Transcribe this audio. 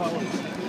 colors.